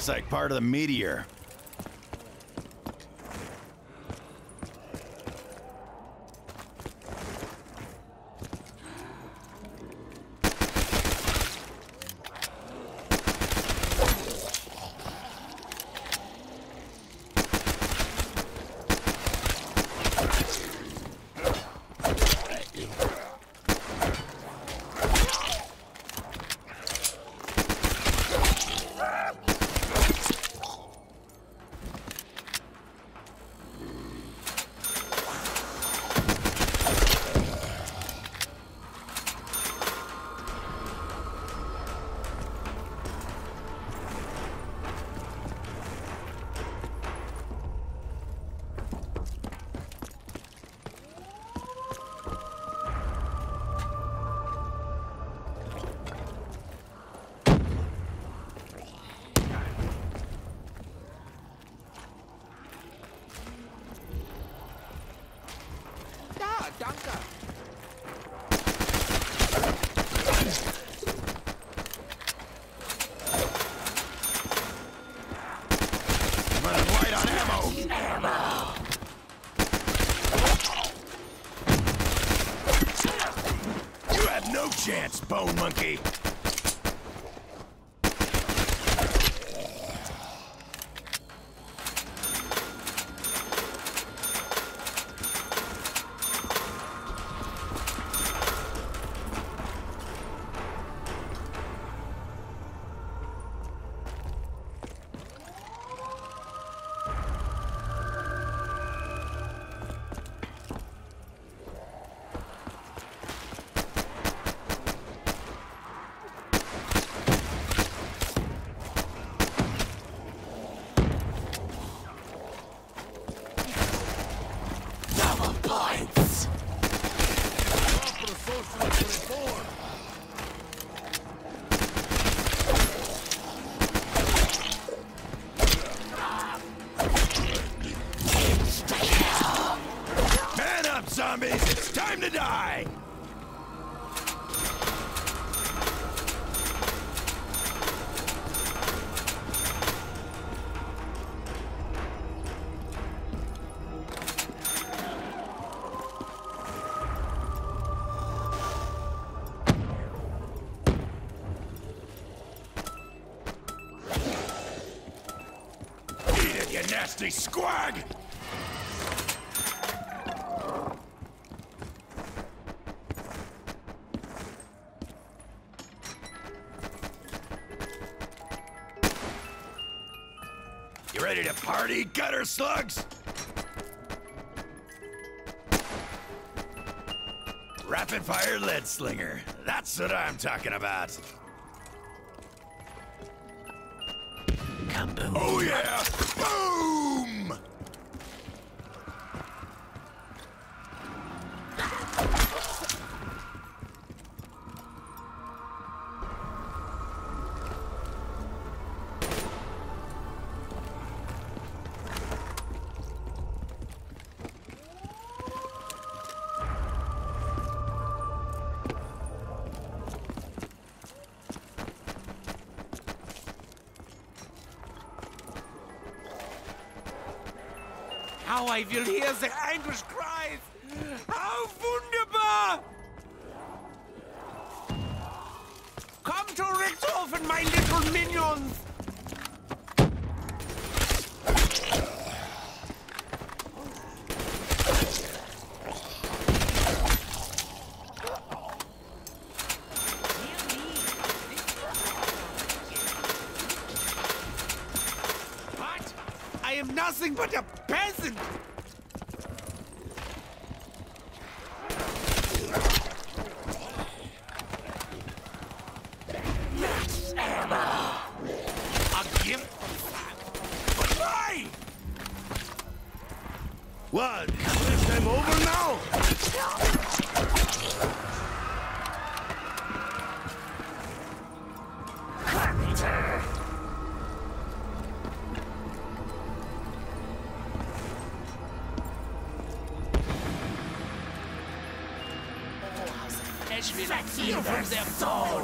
Looks like part of the meteor. Monkey. Squag! You ready to party, gutter slugs? Rapid fire lead slinger. That's what I'm talking about. How I will hear the will Tier von der Soul.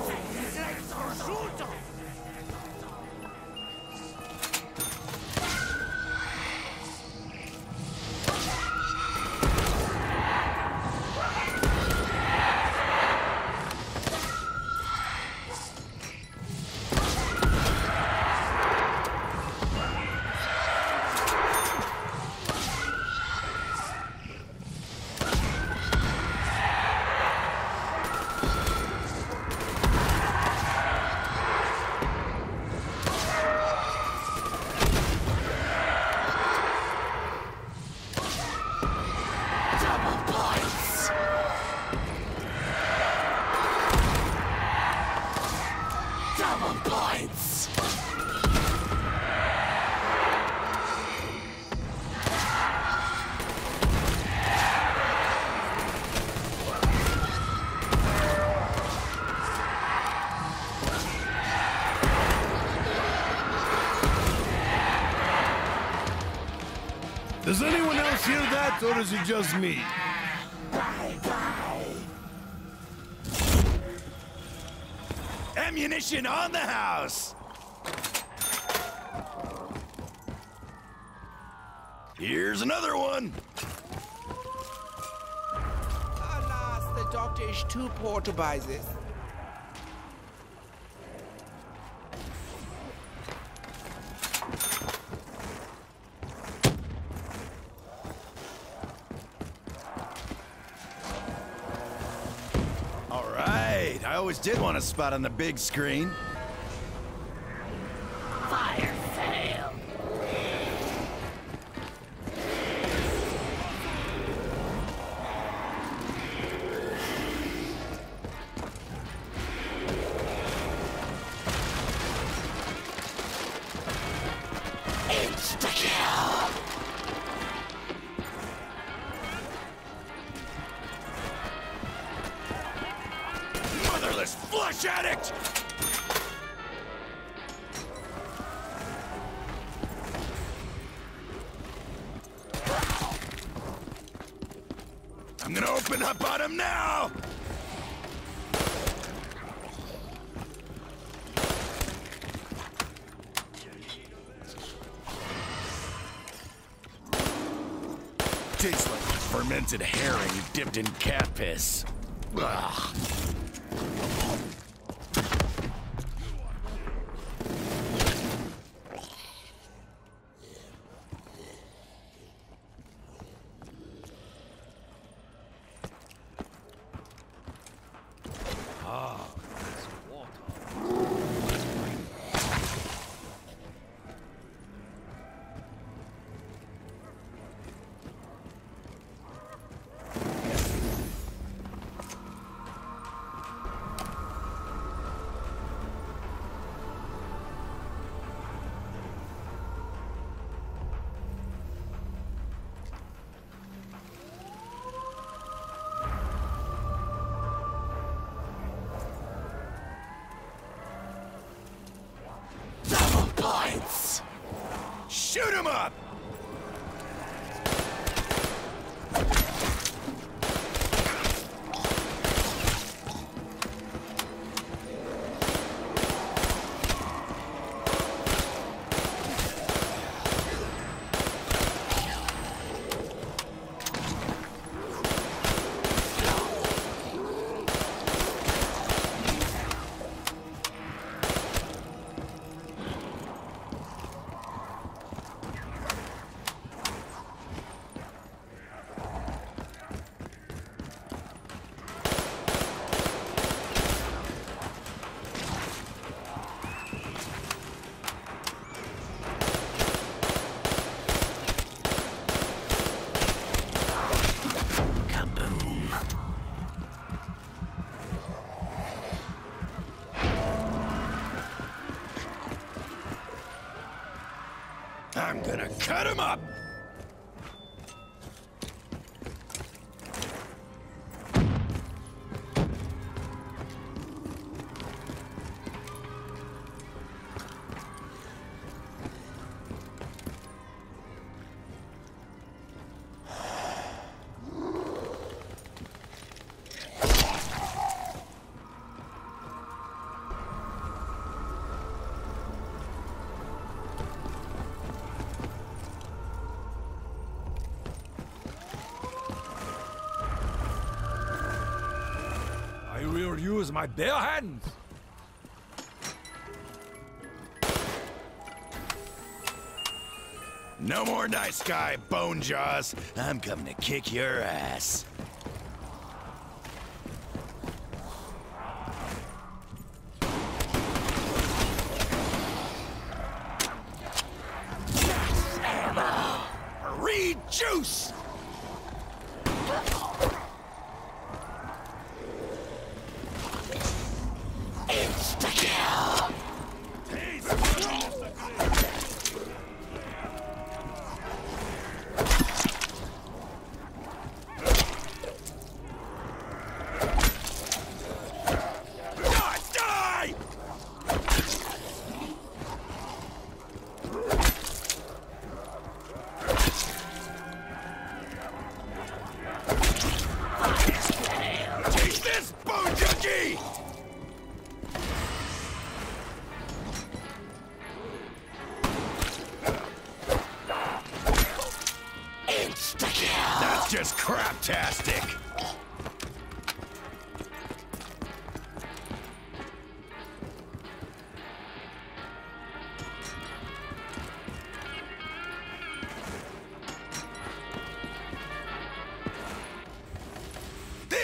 Anyone else hear that, or is it just me? Ammunition on the house! Here's another one! Alas, the doctor is too poor to buy this. Did want a spot on the big screen. Tastes like fermented herring dipped in cat piss. Ugh. I'm gonna cut him up! My bare hands. No more nice guy, Bone Jaws. I'm coming to kick your ass.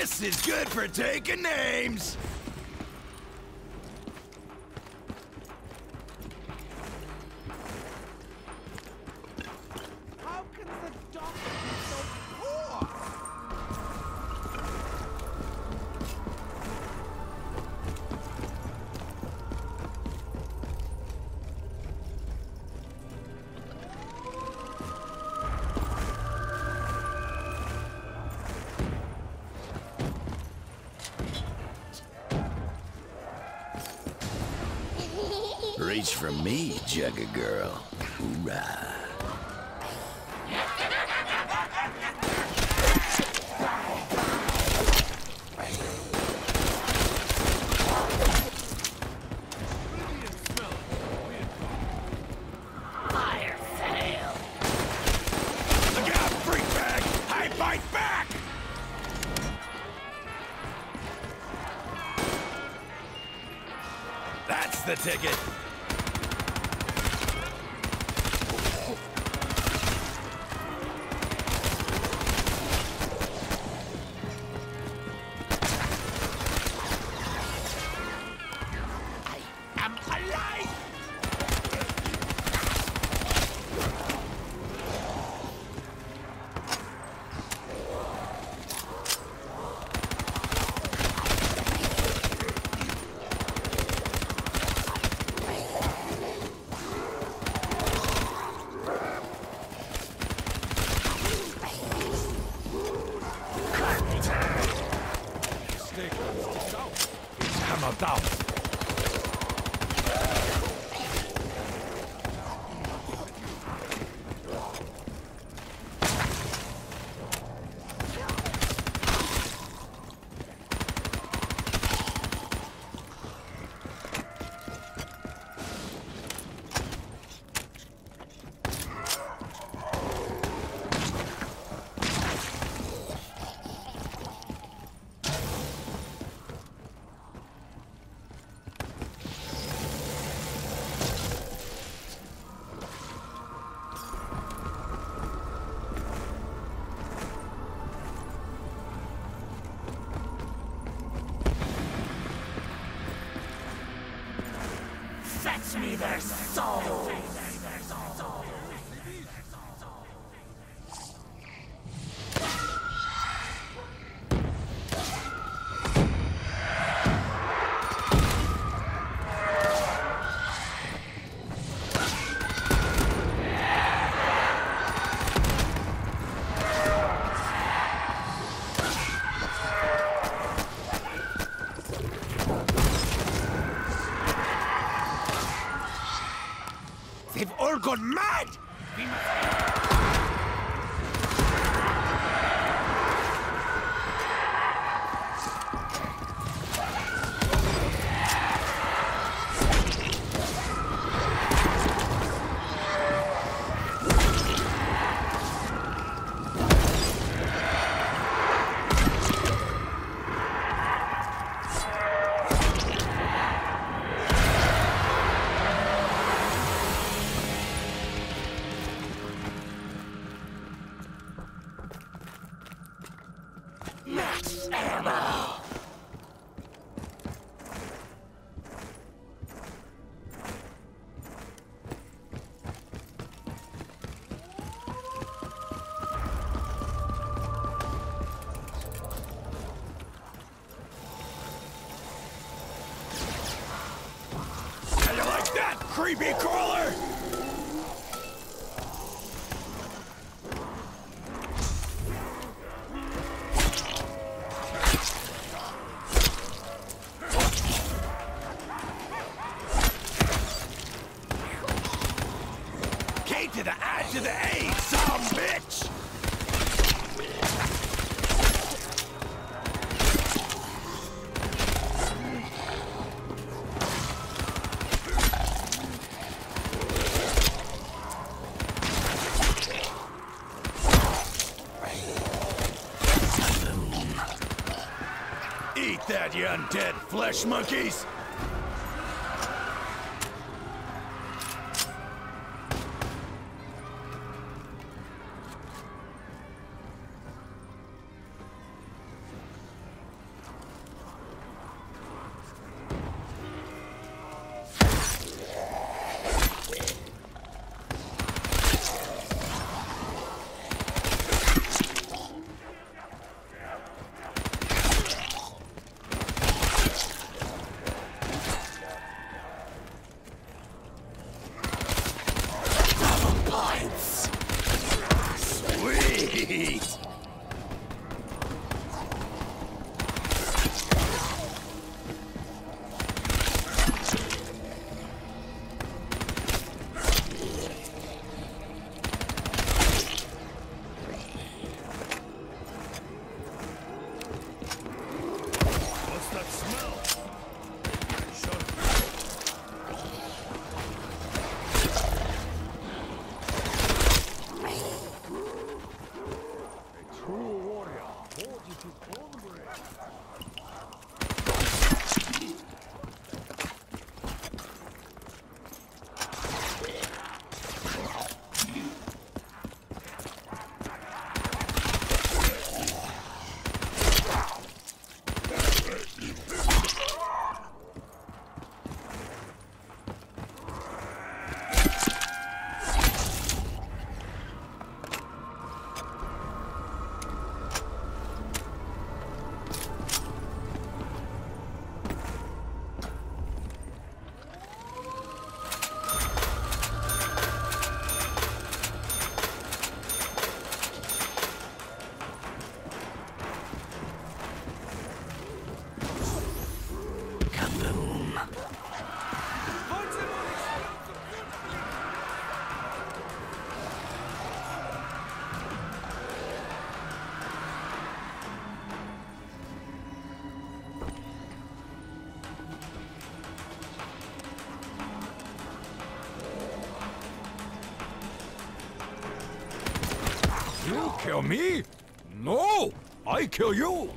This is good for taking names! like a girl. Hoorah. Flesh monkeys! kill me? No, I kill you.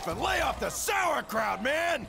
off and lay off the sauerkraut, man!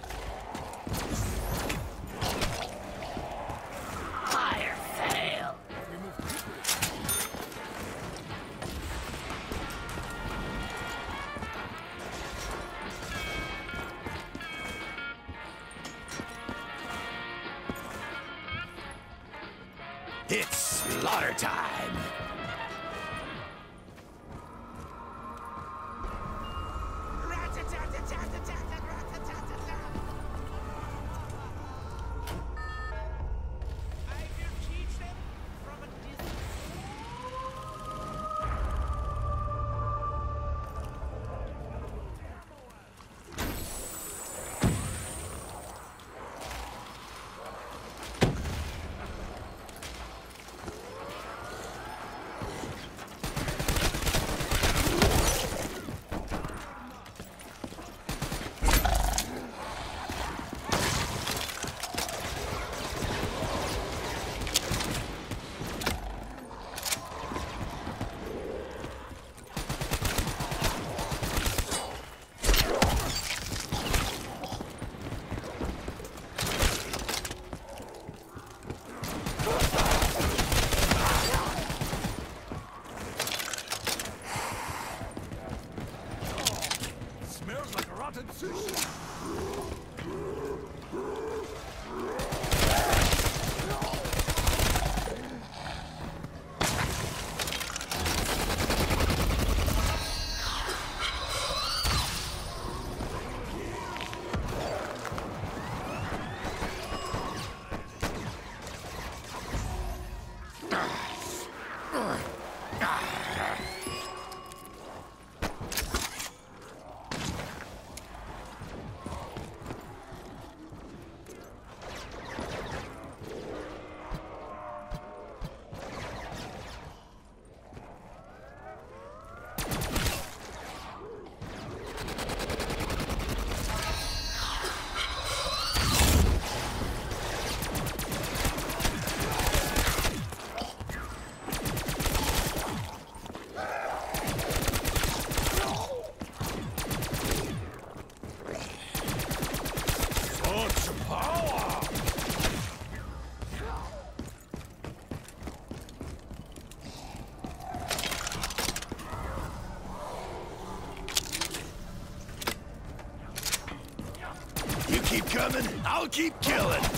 Keep killing.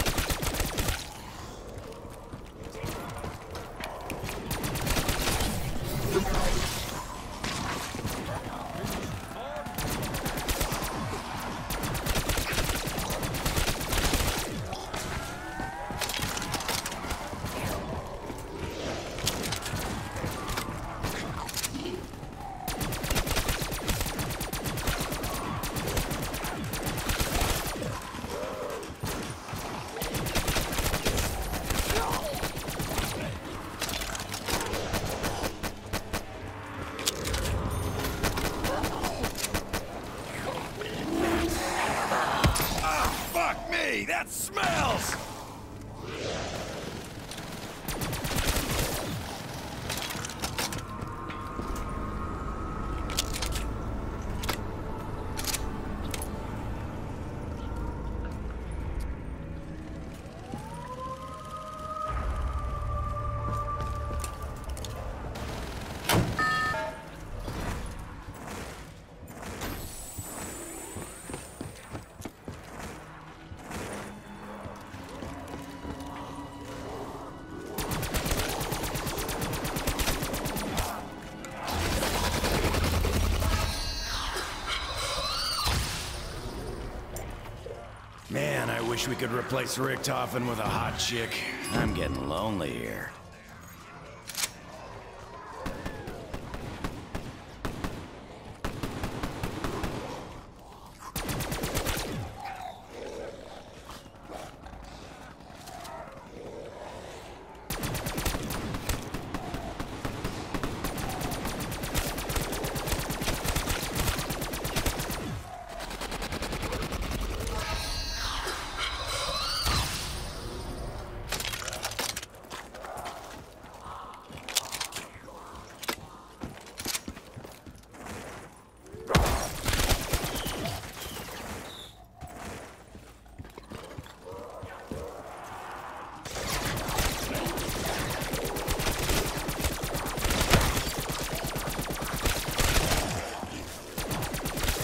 Wish we could replace Richtofen with a hot chick. I'm getting lonely here.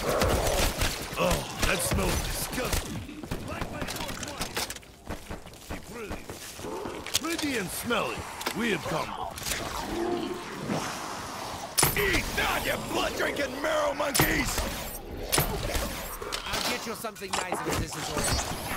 Oh, that smells disgusting. Like my old wife. She pretty. Pretty and smelly. Weird combo. Eat that, you blood-drinking marrow monkeys! I'll get you something nice when this is over.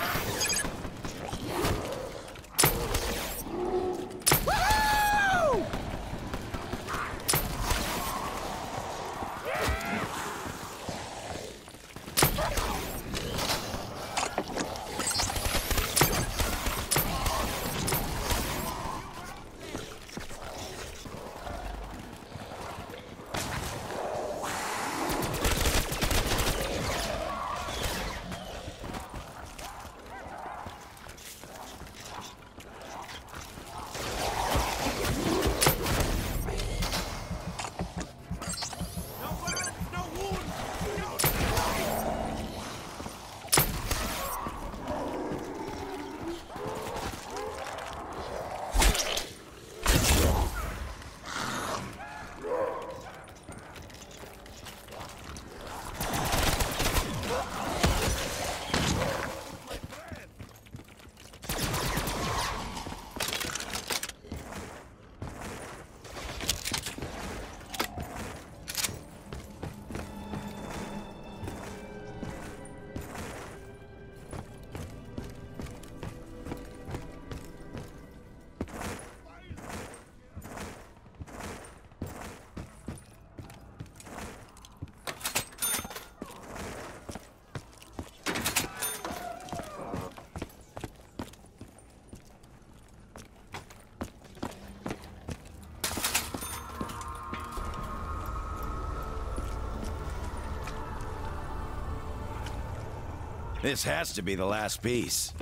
This has to be the last piece.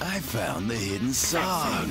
I found the hidden song.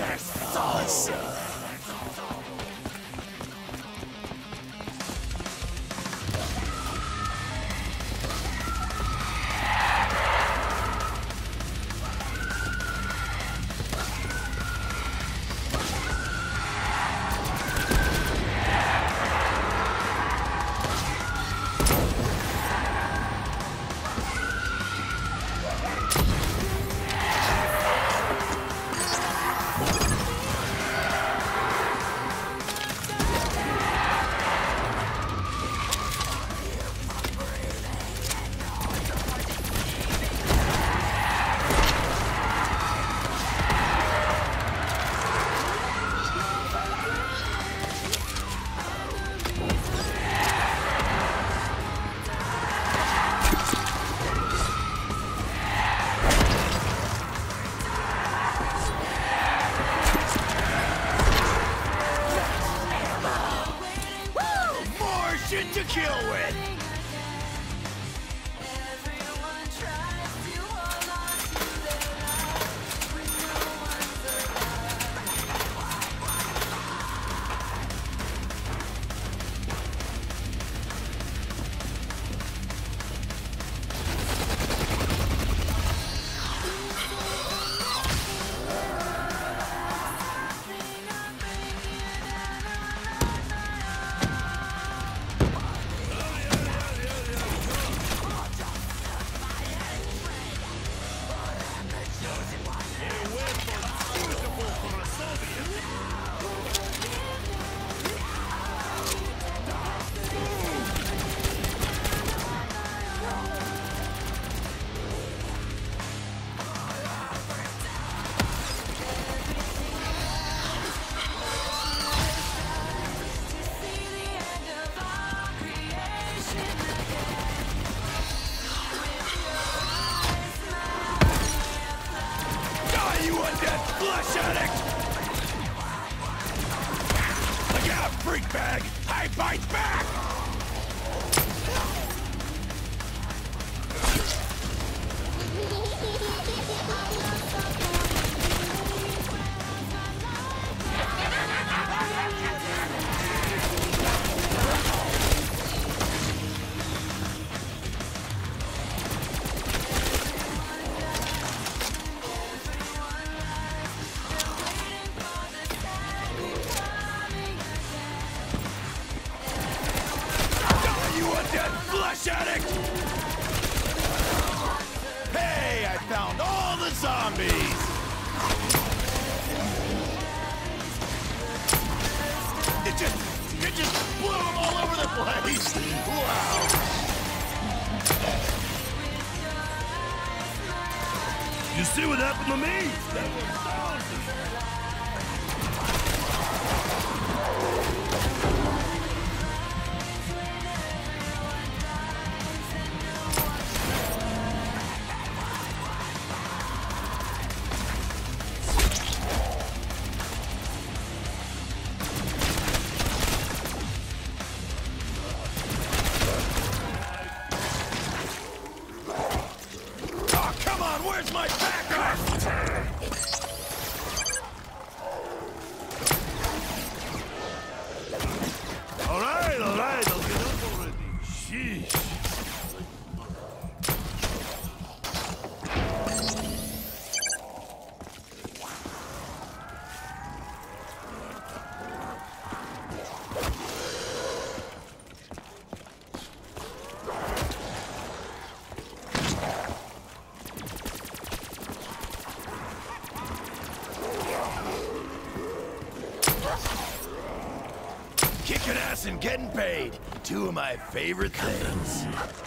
two of my favorite things.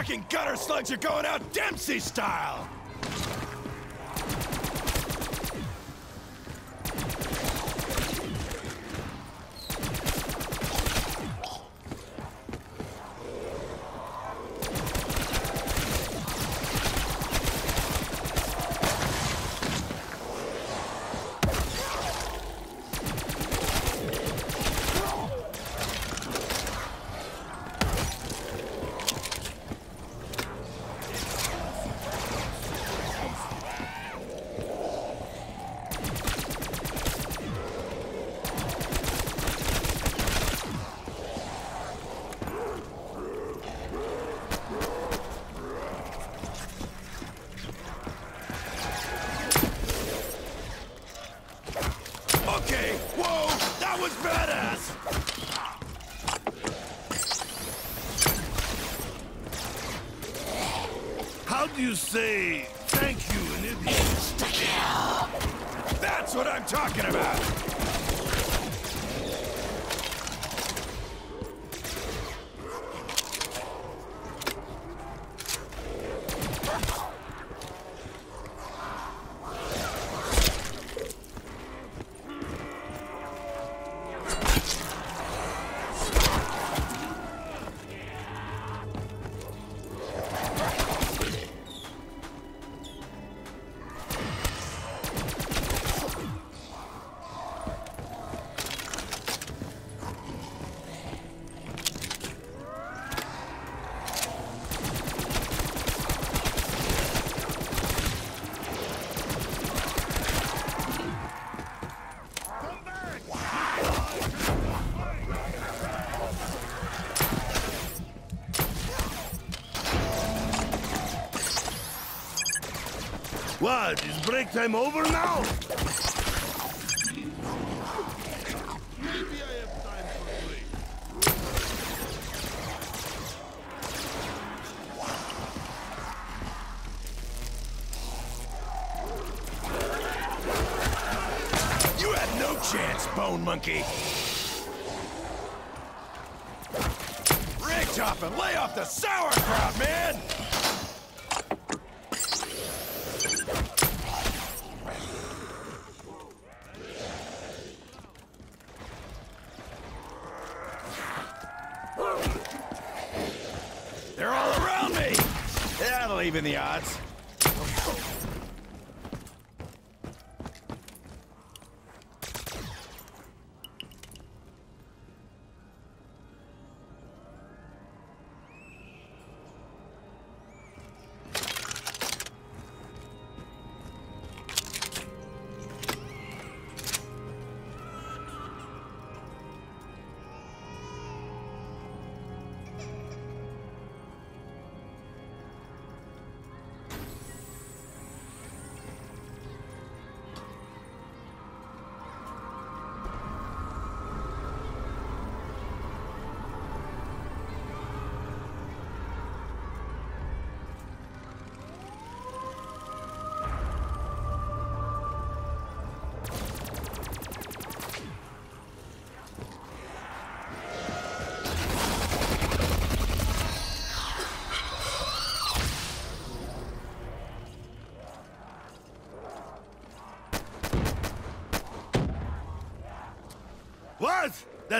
Blood-sucking gutter slugs are going out Dempsey style! How do you say thank you in Indian? That's what I'm talking about! You had no chance, Bone Monkey! Rig top and lay off the sauerkraut, man! That'll even the odds.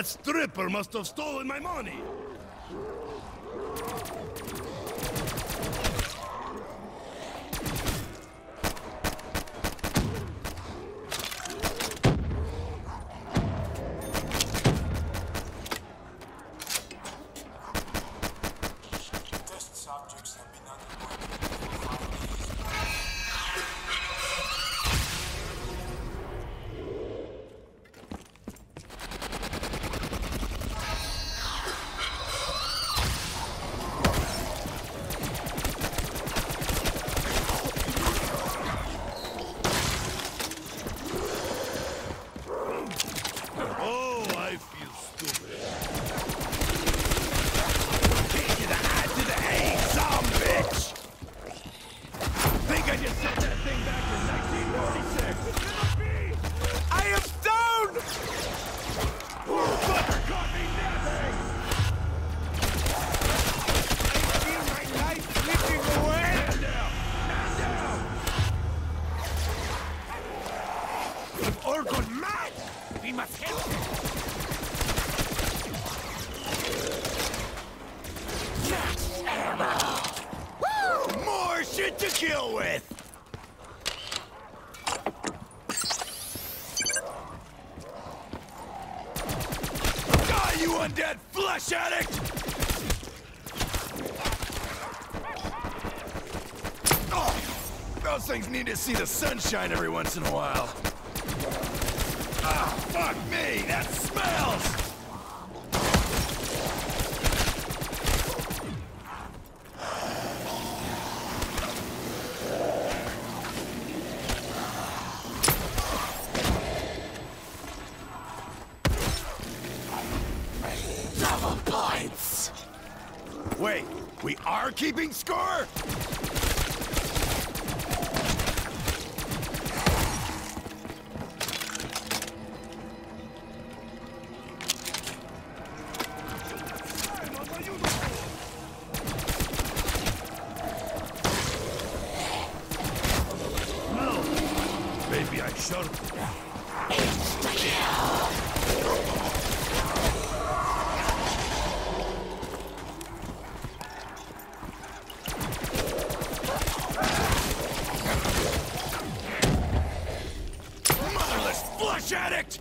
That stripper must have stolen my money. More shit to kill with! Die, you undead flesh addict! Oh, those things need to see the sunshine every once in a while. Fuck me, that smells! Flesh addict!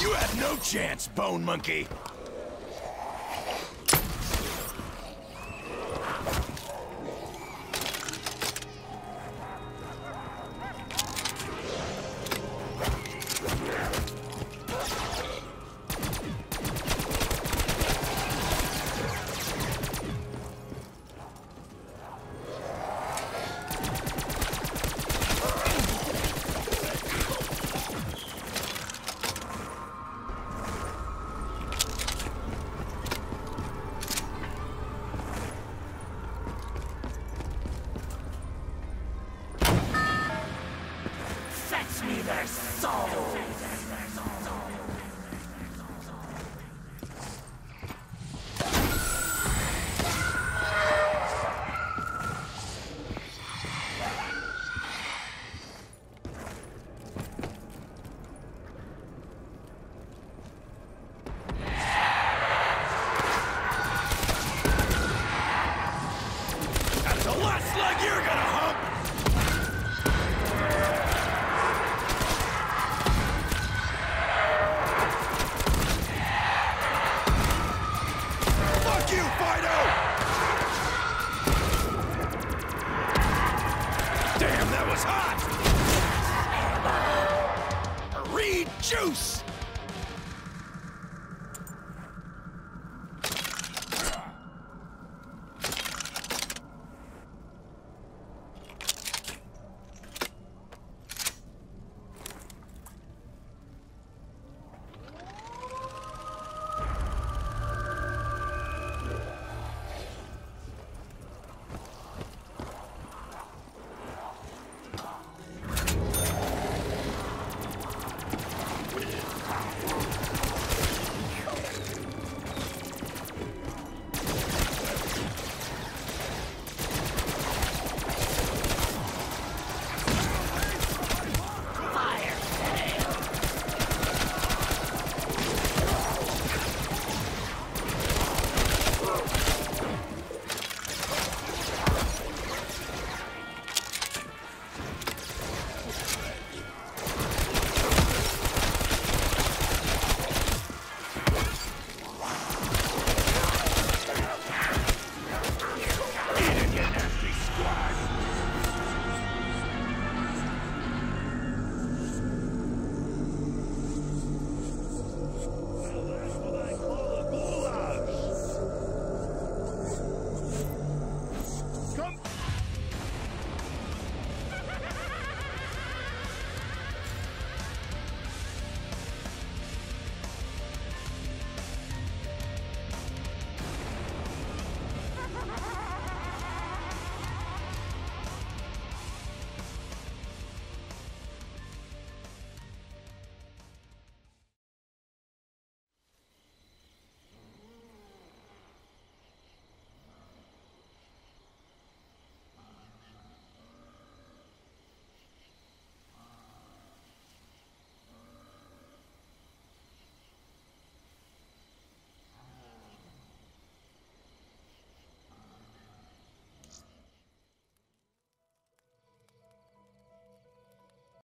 You had no chance, Bone Monkey!